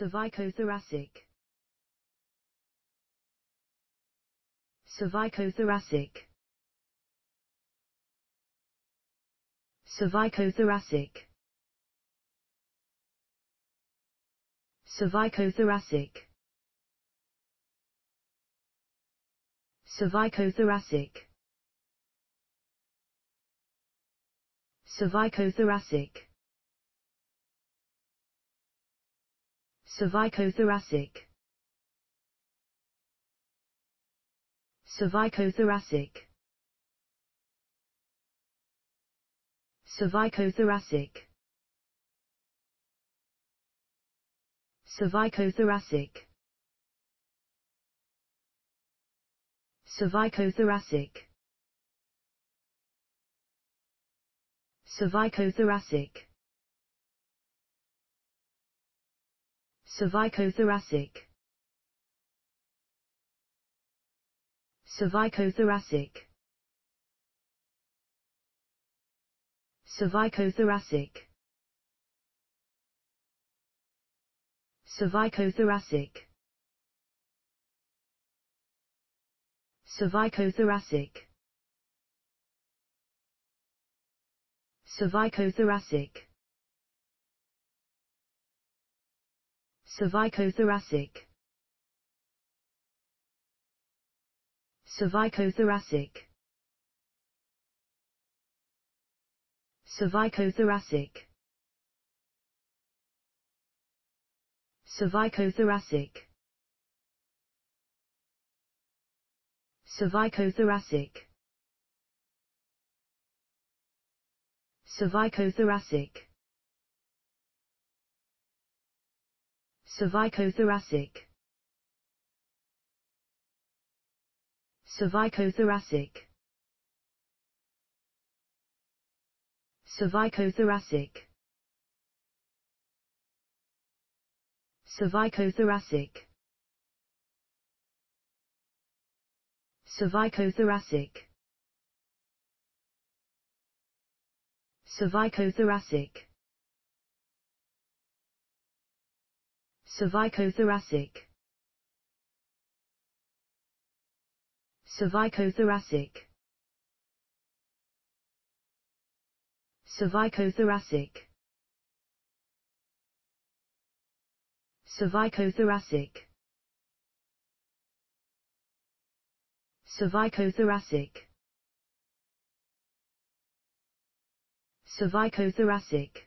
cervicothoracic. Cervicothoracic. Cervicothoracic. Cervicothoracic. Cervicothoracic. Cervicothoracic cervicothoracic. Cervicothoracic. Cervicothoracic. Cervicothoracic. Cervicothoracic. Cervicothoracic cervicothoracic. Cervicothoracic. Cervicothoracic. Cervicothoracic. Cervicothoracic. Cervicothoracic cervicothoracic. Cervicothoracic. Cervicothoracic. Cervicothoracic. Cervicothoracic. Cervicothoracic cervicothoracic. Cervicothoracic. Cervicothoracic. Cervicothoracic. Cervicothoracic. Cervicothoracic cervicothoracic. Cervicothoracic. Cervicothoracic. Cervicothoracic. Cervicothoracic. Cervicothoracic